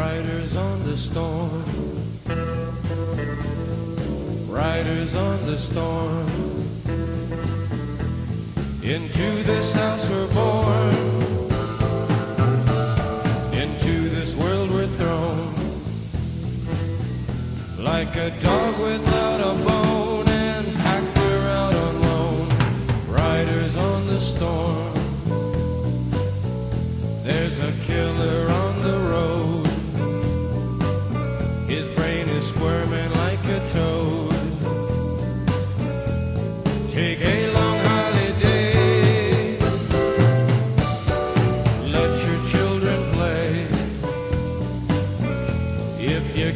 Riders on the storm. Riders on the storm. Into this house we're born. Into this world we're thrown. Like a dog without a bone and packed her out on loan. Riders on the storm. There's a killer on squirming like a toad. Take a long holiday. Let your children play. If you